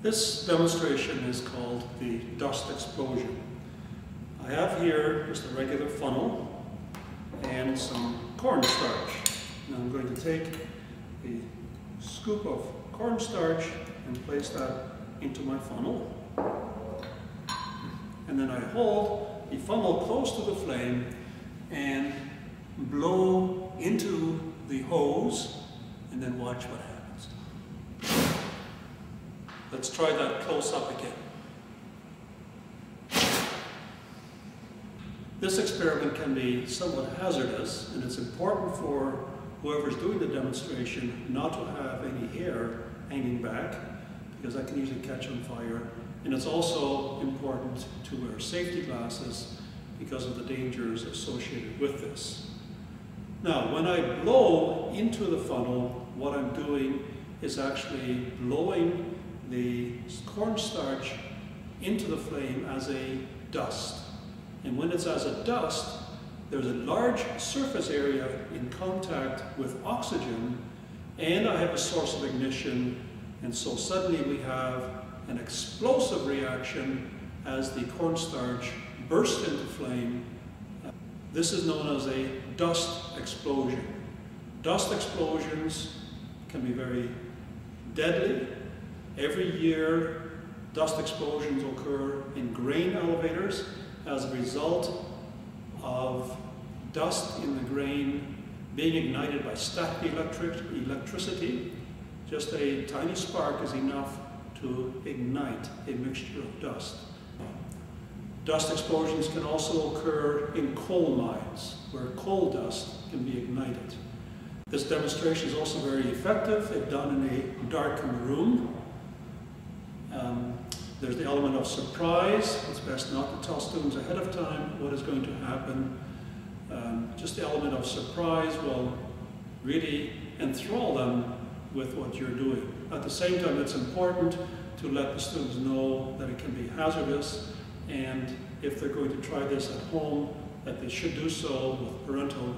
This demonstration is called the dust explosion. I have here just a regular funnel and some cornstarch. Now I'm going to take a scoop of cornstarch and place that into my funnel. And then I hold the funnel close to the flame and blow into the hose and then watch what happens. Let's try that close up again. This experiment can be somewhat hazardous and it's important for whoever's doing the demonstration not to have any hair hanging back because that can usually catch on fire. And it's also important to wear safety glasses because of the dangers associated with this. Now, when I blow into the funnel, what I'm doing is actually blowing the cornstarch into the flame as a dust. And when it's as a dust, there's a large surface area in contact with oxygen, and I have a source of ignition, and so suddenly we have an explosive reaction as the cornstarch bursts into flame. This is known as a dust explosion. Dust explosions can be very deadly. Every year, dust explosions occur in grain elevators as a result of dust in the grain being ignited by static electric electricity. Just a tiny spark is enough to ignite a mixture of dust. Dust explosions can also occur in coal mines, where coal dust can be ignited. This demonstration is also very effective if done in a darkened room. Um, there's the element of surprise. It's best not to tell students ahead of time what is going to happen. Um, just the element of surprise will really enthrall them with what you're doing. At the same time, it's important to let the students know that it can be hazardous and if they're going to try this at home, that they should do so with parental